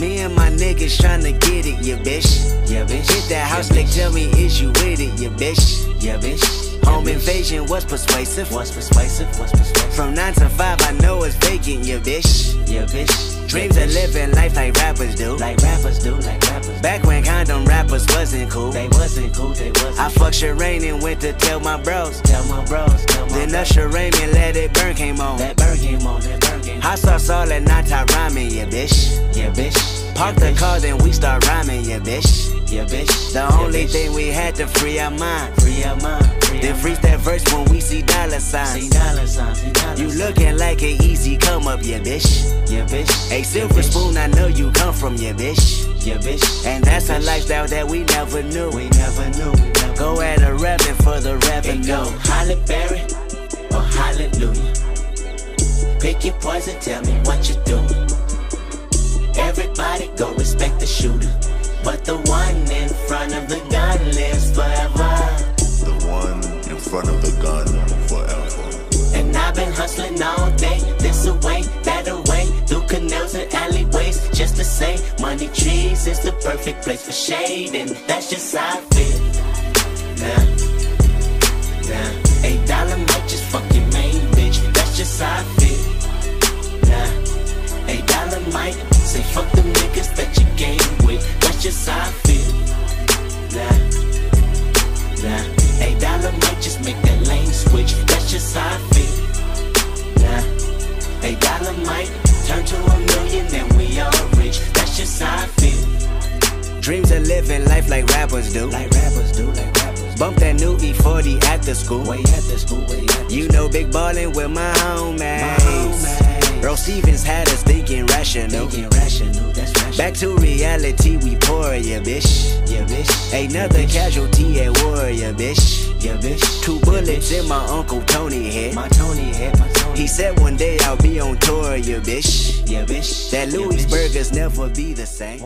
niggas tryna get it, yeah, bitch. Yeah, bitch. Hit that house, yeah, bitch. tell me, is you with it, yeah, bitch? Yeah, bitch. Home invasion was persuasive. What's persuasive? What's persuasive? From 9 to 5, I know it's vacant, yeah, bitch. Yeah, bitch. Dreams of living life like rappers do. Like rappers do, like wrappers. Back when condom rappers wasn't cool. They wasn't cool, they wasn't. I fucked Sherane and went to tell my bros. Tell my bros, tell my Then. Usher Raymond let it burn came on. That bird game on, that bird game. Hot sauce all night time rhyming, yeah, bitch. Park the car, then we start rhyming, yeah, bitch. Yeah, bitch. The yeah, only bitch. thing we had to free our mind. Free our mind. Free Then freeze that verse when we see dollar signs. See dollar signs, see dollar You signs. looking like an easy come up, yeah, bitch. Yeah, bitch. A silver yeah, spoon, I know you come from, yeah, bitch. Yeah, bitch. And that's yeah, a lifestyle that we never knew. We never knew. We never Go at a rapping for the It revenue. go Halle Berry or Hallelujah. Pick your poison, tell me what you doing. Everybody go respect the shooter. But the one in front of the gun lives forever. The one in front of the gun forever. And I've been hustling all day, this away, that away, through canals and alleyways, just to say, money trees is the perfect place for shade, and that's just how I feel. Nah, that's just how I feel. Nah, eight dollar might turn to a million and we all rich, that's just how I. Dreams of living life like rappers do. Like rappers do, like rappers. Do. Bump that new E40 after school. Way at the school, way at the You know big ballin' with my homies. homies. Bro Stevens had us thinking rational. Thinking rational, that's rational. Back to reality, we pour, yeah, bitch. Bitch. Another casualty at war, yeah, bitch. Yeah, bitch. Two bullets in my Uncle Tony head. My Tony head, my Tony. He said one day I'll be on tour, yeah, bitch. yeah, bitch. That Louis burgers never be the same.